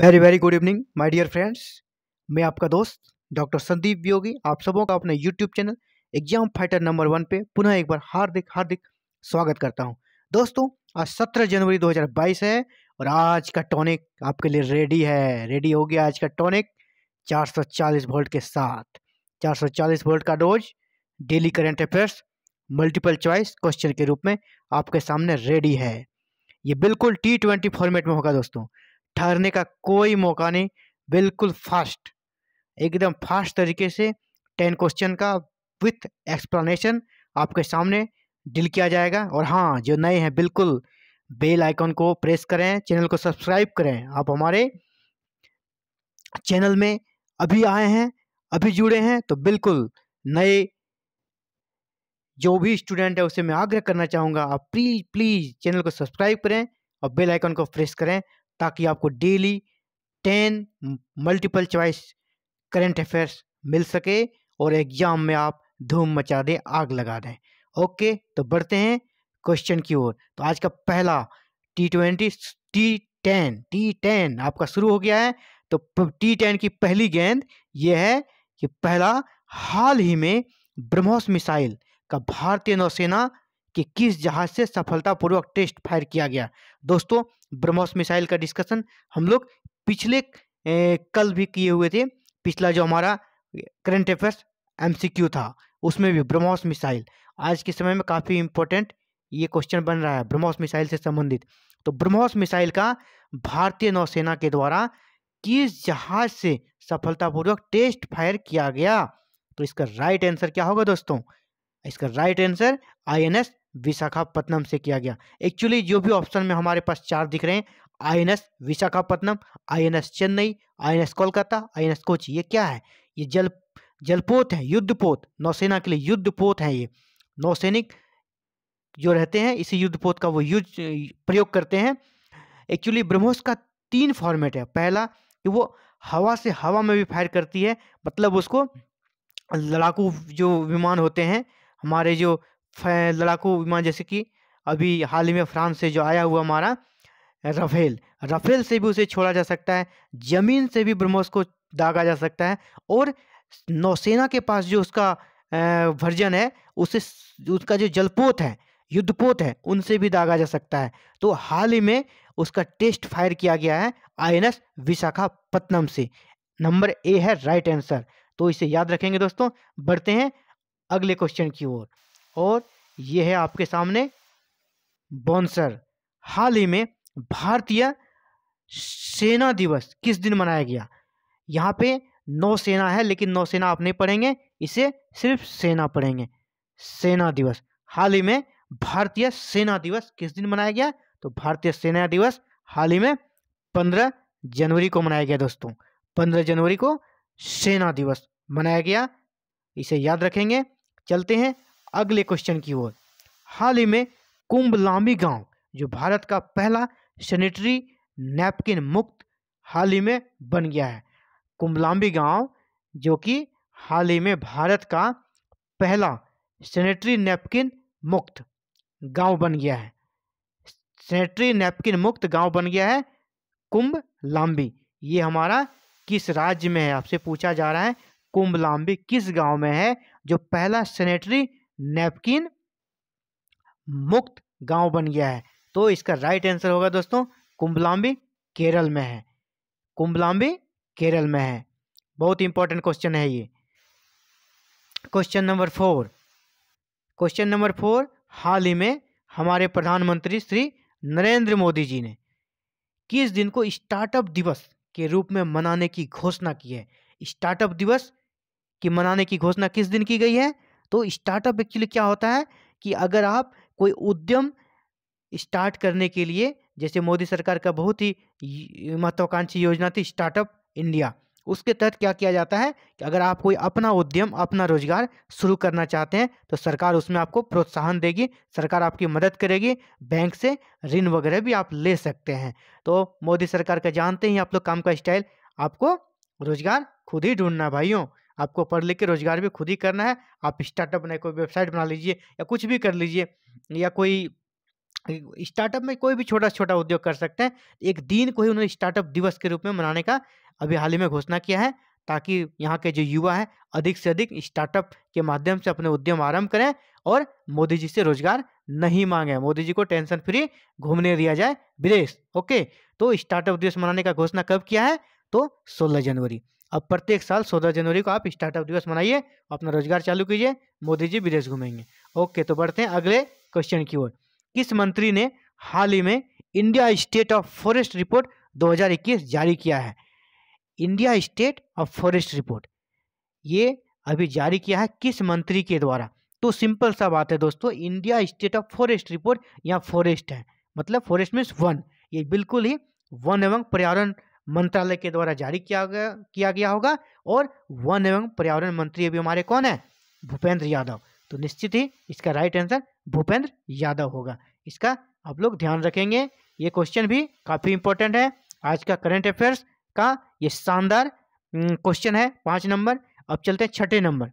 Very very good evening my dear friends मैं आपका दोस्त डॉक्टर संदीप योगी, आप सबों का अपने YouTube channel exam fighter number one पे पुनः एक बार हार्दिक हार्दिक स्वागत करता हूँ। दोस्तों, आज 17 जनवरी 2022 है और आज का टॉनिक आपके लिए रेडी है। रेडी हो गया आज का टॉनिक 440 वोल्ट के साथ। 440 वोल्ट का dose daily current affairs multiple choice question के रूप में आपके सामने रेडी है। ये बिल्कुल टी ट्वेंटी फॉर्मेट में होगा दोस्तों। ठहरने का कोई मौका नहीं, बिल्कुल फास्ट एकदम फास्ट तरीके से टेन क्वेश्चन का विथ एक्सप्लेनेशन आपके सामने डील किया जाएगा। और हाँ जो नए हैं, बिल्कुल बेल आइकन को प्रेस करें चैनल को सब्सक्राइब करें। आप हमारे चैनल में अभी आए हैं, अभी जुड़े हैं तो बिल्कुल नए जो भी स्टूडेंट है, उसे मैं आग्रह करना चाहूँगा, आप प्लीज़ प्लीज़ चैनल को सब्सक्राइब करें और बेल आइकन को प्रेस करें। ताकि आपको daily ten multiple choice current affairs मिल सके और एग्ज़ाम में आप धूम मचा दें, आग लगा दें। ओके तो बढ़ते हैं क्वेश्चन की ओर। तो आज का पहला T twenty T ten T ten आपका शुरू हो गया है। तो टी टेन की पहली गेंद यह है कि पहला हाल ही में ब्रह्मोस मिसाइल का भारतीय नौसेना कि किस जहाज़ से सफलतापूर्वक टेस्ट फायर किया गया। दोस्तों ब्रह्मोस मिसाइल का डिस्कशन हम लोग पिछले ए, कल भी किए हुए थे। पिछला जो हमारा करंट अफेयर्स एमसीक्यू था उसमें भी ब्रह्मोस मिसाइल। आज के समय में काफ़ी इम्पोर्टेंट ये क्वेश्चन बन रहा है ब्रह्मोस मिसाइल से संबंधित। तो ब्रह्मोस मिसाइल का भारतीय नौसेना के द्वारा किस जहाज़ से सफलतापूर्वक टेस्ट फायर किया गया? तो इसका राइट आंसर क्या होगा दोस्तों? इसका राइट आंसर आईएनएस विशाखापट्टनम से किया गया। एक्चुअली जो भी ऑप्शन में हमारे पास चार दिख रहे हैं INS Visakhapatnam INS Chennai INS Kolkata INS Kochi, ये क्या है? ये जल, जलपोत है, युद्धपोत, नौसेना के लिए युद्धपोत है ये। नौसैनिक जो रहते हैं, इसी युद्धपोत का वो युद्ध प्रयोग करते हैं। एक्चुअली ब्रह्मोस का तीन फॉर्मेट है। पहला, कि वो हवा से हवा में भी फायर करती है मतलब उसको लड़ाकू जो विमान होते हैं, हमारे जो लड़ाकू विमान, जैसे कि अभी हाल ही में फ्रांस से जो आया हुआ हमारा, रफेल। रफेल से भी उसे छोड़ा जा सकता है, ज़मीन से भी ब्रह्मोस को दागा जा सकता है और नौसेना के पास जो उसका वर्जन है, उसे उसका जो जलपोत है, युद्धपोत है, उनसे भी दागा जा सकता है। तो हाल ही में उसका टेस्ट फायर किया गया है आईएनएस विशाखापट्टनम से। नंबर ए है राइट आंसर। तो इसे याद रखेंगे दोस्तों, बढ़ते हैं अगले क्वेश्चन की ओर। और ये है आपके सामने बॉन्सर। हाल ही में भारतीय सेना दिवस किस दिन मनाया गया? यहाँ पे नौसेना है, लेकिन नौसेना आप नहीं पढ़ेंगे, इसे सिर्फ़ सेना पढ़ेंगे। सेना दिवस। हाल ही में भारतीय सेना दिवस किस दिन मनाया गया? तो भारतीय सेना दिवस हाल ही में पंद्रह जनवरी को मनाया गया दोस्तों। पंद्रह जनवरी को सेना दिवस मनाया गया। इसे याद रखेंगे। चलते हैं अगले क्वेश्चन की ओर। हाल ही में कुंभलामी गाँव, जो भारत का पहला सैनिटरी नैपकिन मुक्त हाल ही में बन गया है। कुंभलाम्बी गाँव, जो कि हाल ही में भारत का पहला सैनिटरी नैपकिन मुक्त गाँव बन गया है। सैनिटरी नैपकिन मुक्त गाँव बन गया है कुंभ लाम्बी ये हमारा किस राज्य में है? आपसे पूछा जा रहा है, कुंभ लाम्बी किस गाँव में है जो पहला सैनिटरी नैपकिन मुक्त गाँव बन गया है। तो इसका राइट आंसर होगा दोस्तों कुंभलाम्बी केरल में है। कुंभलाम्बी केरल में है। बहुत इंपॉर्टेंट क्वेश्चन है ये। Question number four question number four हाल ही में हमारे प्रधानमंत्री श्री नरेंद्र मोदी जी ने किस दिन को स्टार्टअप दिवस के रूप में मनाने की घोषणा की है? स्टार्टअप दिवस की मनाने की घोषणा किस दिन की गई है? तो स्टार्टअप एक्चुअली क्या होता है कि अगर आप कोई उद्यम स्टार्ट करने के लिए, जैसे मोदी सरकार का बहुत ही महत्वाकांक्षी योजना थी स्टार्टअप इंडिया, उसके तहत क्या किया जाता है कि अगर आप कोई अपना उद्यम, अपना रोज़गार शुरू करना चाहते हैं तो सरकार उसमें आपको प्रोत्साहन देगी, सरकार आपकी मदद करेगी, बैंक से ऋण वगैरह भी आप ले सकते हैं। तो मोदी सरकार का जानते ही आप लोग काम का स्टाइल, आपको रोज़गार खुद ही ढूंढना भाइयों। आपको पढ़ लिख के रोज़गार भी खुद ही करना है। आप स्टार्टअप बनाए कोई वेबसाइट बना लीजिए या कुछ भी कर लीजिए या कोई स्टार्टअप में कोई भी छोटा छोटा उद्योग कर सकते हैं। एक दिन को ही उन्होंने स्टार्टअप दिवस के रूप में मनाने का अभी हाल ही में घोषणा किया है ताकि यहाँ के जो युवा हैं अधिक से अधिक स्टार्टअप के माध्यम से अपने उद्यम आरंभ करें और मोदी जी से रोज़गार नहीं मांगे। मोदी जी को टेंशन फ्री घूमने दिया जाए, विदेश, ओके। तो स्टार्टअप दिवस मनाने का घोषणा कब किया है? तो 16 जनवरी। अब प्रत्येक साल 16 जनवरी को आप स्टार्टअप दिवस मनाइए, अपना रोज़गार चालू कीजिए, मोदी जी विदेश घूमेंगे। ओके तो बढ़ते हैं अगले क्वेश्चन की ओर। किस मंत्री ने हाल ही में India state of forest report 2021 जारी किया है? India state of forest report ये अभी जारी किया है किस मंत्री के द्वारा? तो सिंपल सा बात है दोस्तों India state of forest report यहाँ फॉरेस्ट है। मतलब फॉरेस्ट मीन्स वन ये बिल्कुल ही वन एवं पर्यावरण मंत्रालय के द्वारा जारी किया गया किया गया होगा और वन एवं पर्यावरण मंत्री अभी हमारे कौन है? भूपेंद्र यादव। तो निश्चित ही इसका राइट आंसर भूपेंद्र यादव होगा। इसका आप लोग ध्यान रखेंगे। ये क्वेश्चन भी काफ़ी इंपॉर्टेंट है। आज का करंट अफेयर्स का ये शानदार क्वेश्चन है पाँच नंबर। अब चलते हैं छठे नंबर।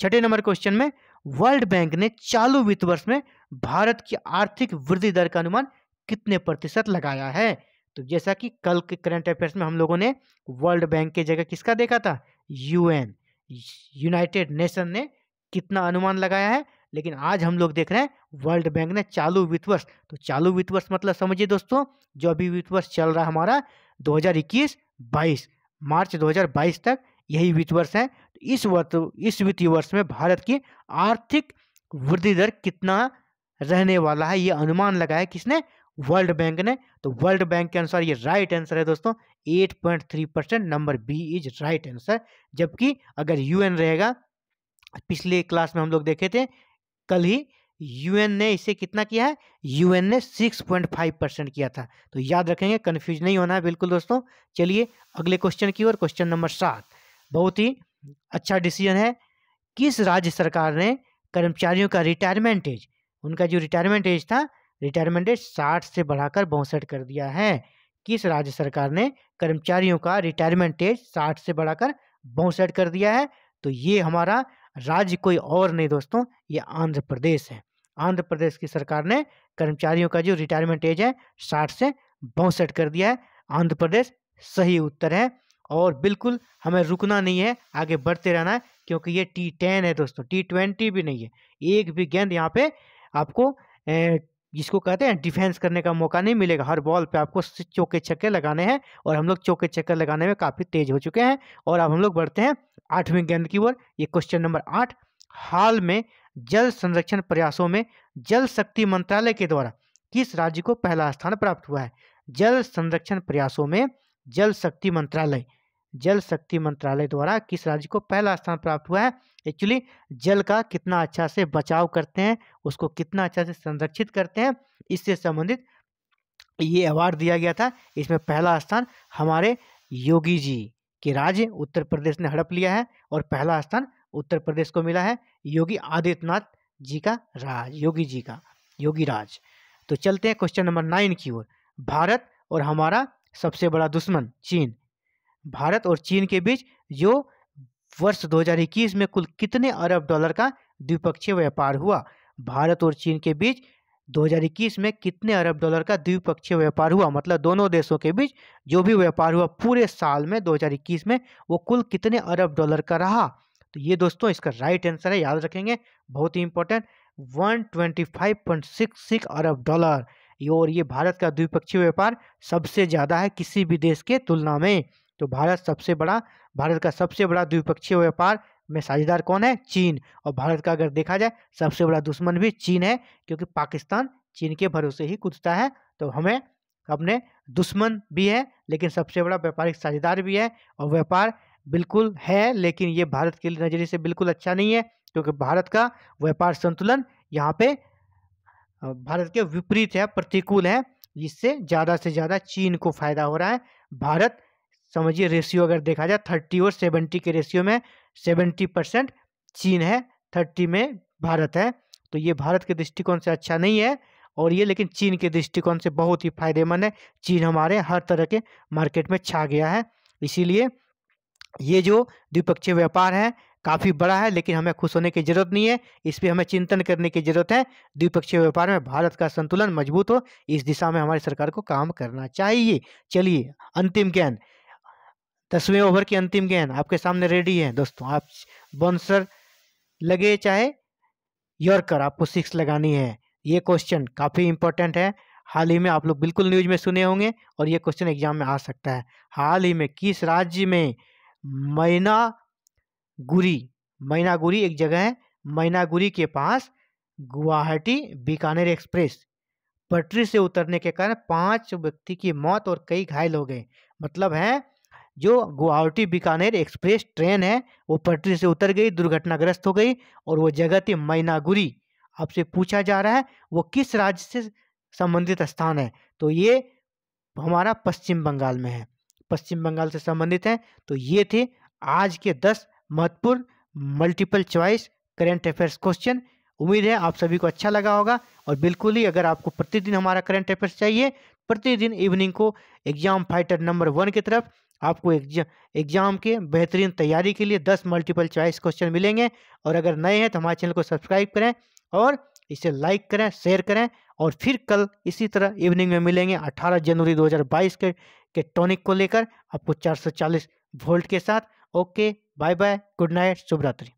छठे नंबर क्वेश्चन में वर्ल्ड बैंक ने चालू वित्त वर्ष में भारत की आर्थिक वृद्धि दर का अनुमान कितने प्रतिशत लगाया है? तो जैसा कि कल के करंट अफेयर्स में हम लोगों ने वर्ल्ड बैंक के जगह किसका देखा था? यूएन। यूनाइटेड नेशन ने कितना अनुमान लगाया है? लेकिन आज हम लोग देख रहे हैं, वर्ल्ड बैंक ने चालू वित्त वर्ष तो चालू वित्त वर्ष मतलब समझिए दोस्तों, जो अभी वित्त वर्ष चल रहा है हमारा 2021-22 मार्च 2022 तक यही वित्त वर्ष है। तो इस वर्ष इस वित्तीय वर्ष में भारत की आर्थिक वृद्धि दर कितना रहने वाला है, ये अनुमान लगाया किसने? वर्ल्ड बैंक ने तो वर्ल्ड बैंक के अनुसार ये राइट आंसर है दोस्तों 8.3 percent number B is right answer जबकि अगर यूएन रहेगा, पिछले क्लास में हम लोग देखे थे, कल ही यूएन ने इसे कितना किया है? यूएन ने 6.5 परसेंट किया था। तो याद रखेंगे कन्फ्यूज़ नहीं होना है, बिल्कुल दोस्तों। चलिए, अगले क्वेश्चन की ओर क्वेश्चन नंबर सात। बहुत ही अच्छा डिसीज़न है। किस राज्य सरकार ने कर्मचारियों का रिटायरमेंट एज उनका जो रिटायरमेंट एज था रिटायरमेंट एज साठ से बढ़ाकर बौसठ कर दिया है। किस राज्य सरकार ने कर्मचारियों का रिटायरमेंट एज साठ से बढ़ाकर बौसठ कर दिया है? तो ये हमारा राज्य कोई और नहीं दोस्तों, ये आंध्र प्रदेश है। आंध्र प्रदेश की सरकार ने कर्मचारियों का जो रिटायरमेंट एज है साठ से बौसठ कर दिया है। आंध्र प्रदेश सही उत्तर है और बिल्कुल हमें रुकना नहीं है, आगे बढ़ते रहना है, क्योंकि ये टी टेन है दोस्तों टी ट्वेंटी भी नहीं है। एक भी गेंद यहाँ पे आपको जिसको कहते हैं डिफेंस करने का मौका नहीं मिलेगा। हर बॉल पे आपको चौके छक्के लगाने हैं और हम लोग चौके छक्के लगाने में काफ़ी तेज हो चुके हैं। और अब हम लोग बढ़ते हैं आठवीं गेंद की ओर। ये क्वेश्चन नंबर आठ, हाल में जल संरक्षण प्रयासों में जल शक्ति मंत्रालय के द्वारा किस राज्य को पहला स्थान प्राप्त हुआ है? जल संरक्षण प्रयासों में जल शक्ति मंत्रालय। जल शक्ति मंत्रालय द्वारा किस राज्य को पहला स्थान प्राप्त हुआ है? एक्चुअली जल का कितना अच्छा से बचाव करते हैं, उसको कितना अच्छा से संरक्षित करते हैं, इससे संबंधित ये अवार्ड दिया गया था। इसमें पहला स्थान हमारे योगी जी के राज्य उत्तर प्रदेश ने हड़प लिया है और पहला स्थान उत्तर प्रदेश को मिला है योगी आदित्यनाथ जी का राज, योगी जी का, योगी राज। तो चलते हैं क्वेश्चन नंबर नाइन की ओर। भारत और हमारा सबसे बड़ा दुश्मन चीन। भारत और चीन के बीच जो वर्ष 2021 में कुल कितने अरब डॉलर का द्विपक्षीय व्यापार हुआ? भारत और चीन के बीच 2021 में कितने अरब डॉलर का द्विपक्षीय व्यापार हुआ? मतलब दोनों देशों के बीच जो भी व्यापार हुआ पूरे साल में 2021 में वो कुल कितने अरब डॉलर का रहा? तो ये दोस्तों इसका राइट आंसर है, याद रखेंगे। बहुत ही इंपॉर्टेंट 125.66 अरब डॉलर। और ये भारत का द्विपक्षीय व्यापार सबसे ज़्यादा है किसी भी देश के तुलना में। तो भारत सबसे बड़ा, भारत का सबसे बड़ा द्विपक्षीय व्यापार में साझेदार कौन है? चीन। और भारत का अगर देखा जाए, सबसे बड़ा दुश्मन भी चीन है, क्योंकि पाकिस्तान चीन के भरोसे ही कूदता है। तो हमें अपने दुश्मन भी है, लेकिन सबसे बड़ा व्यापारिक साझेदार भी है। और व्यापार बिल्कुल है, लेकिन ये भारत के नज़रिए से बिल्कुल अच्छा नहीं है, क्योंकि भारत का व्यापार संतुलन यहाँ पे भारत के विपरीत है, प्रतिकूल है, जिससे ज़्यादा से ज़्यादा चीन को फ़ायदा हो रहा है। भारत समझिए रेशियो अगर देखा जाए थर्टी और सेवेंटी के रेशियो में सेवेंटी परसेंट चीन है थर्टी में भारत है। तो ये भारत के दृष्टिकोण से अच्छा नहीं है और ये लेकिन चीन के दृष्टिकोण से बहुत ही फ़ायदेमंद है। चीन हमारे हर तरह के मार्केट में छा गया है। इसीलिए ये जो द्विपक्षीय व्यापार है, काफ़ी बड़ा है, लेकिन हमें खुश होने की ज़रूरत नहीं है। इस पर हमें चिंतन करने की ज़रूरत है। द्विपक्षीय व्यापार में भारत का संतुलन मज़बूत हो। इस दिशा में हमारी सरकार को काम करना चाहिए। चलिए, अंतिम ज्ञान। दसवें ओवर की अंतिम गेंद आपके सामने रेडी है। दोस्तों, आप बॉन्सर लगे, चाहे यॉर्कर आपको सिक्स लगानी है। ये क्वेश्चन काफ़ी इंपॉर्टेंट है। हाल ही में आप लोग बिल्कुल न्यूज़ में सुने होंगे और ये क्वेश्चन एग्ज़ाम में आ सकता है। हाल ही में किस राज्य में मैनागुरी मैनागुरी एक जगह है, मैनागुरी के पास गुवाहाटी बीकानेर एक्सप्रेस पटरी से उतरने के कारण पाँच व्यक्ति की मौत और कई घायल हो गए। मतलब है जो गुवाहाटी बीकानेर एक्सप्रेस ट्रेन है, वो पटरी से उतर गई, दुर्घटनाग्रस्त हो गई और वो जगह थी मैनागुरी आपसे पूछा जा रहा है, वो किस राज्य से संबंधित स्थान है? तो ये हमारा पश्चिम बंगाल में है। पश्चिम बंगाल से संबंधित है तो ये थे आज के दस महत्वपूर्ण multiple choice current affairs question उम्मीद है आप सभी को अच्छा लगा होगा और बिल्कुल ही अगर आपको प्रतिदिन हमारा करंट अफेयर्स चाहिए, प्रतिदिन इवनिंग को एग्ज़ाम फाइटर नंबर वन की तरफ़ आपको एग्ज़ाम के बेहतरीन तैयारी के लिए दस मल्टीपल चॉइस क्वेश्चन मिलेंगे। और अगर नए हैं तो हमारे चैनल को सब्सक्राइब करें और इसे लाइक करें, शेयर करें और फिर कल इसी तरह इवनिंग में मिलेंगे 18 जनवरी 2022 के के टॉनिक को लेकर। आपको 440 वोल्ट के साथ। Okay bye bye good night, शुभ रात्रि।